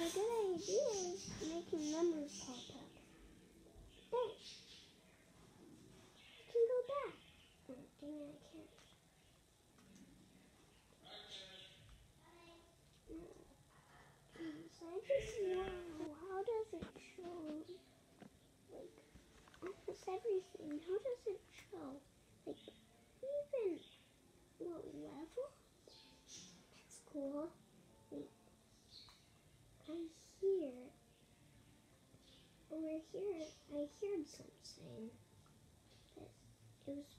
A good idea is making numbers pop up. There. I can go back. Oh, dang it, I can't. Please, I just wow. How does it show? Like, almost everything. How does it show? Like, even what level? That's cool. Wait. I hear. Over here, I heard something. It was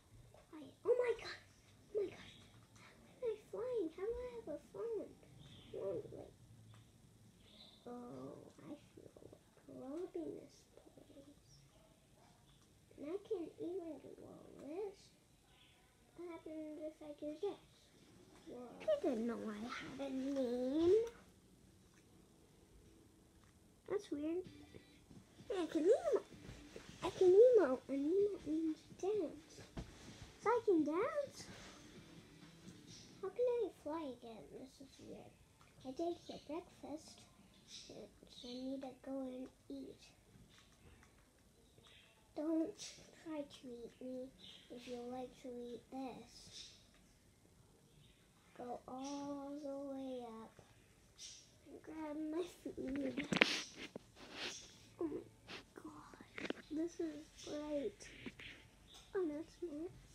quiet. Oh my god! Oh my gosh! How am I flying? How do I have a phone? Like. Oh, I feel this place. And I can't even do all this. What happens if I do this? Whoa. I didn't know I had a name. That's weird. I can emote. I can emote, and emote means dance. So I can dance? How can I fly again? This is weird. I did get breakfast, so I need to go and eat. Don't try to eat me if you like to eat this. Go all the right. Oh, that's nice.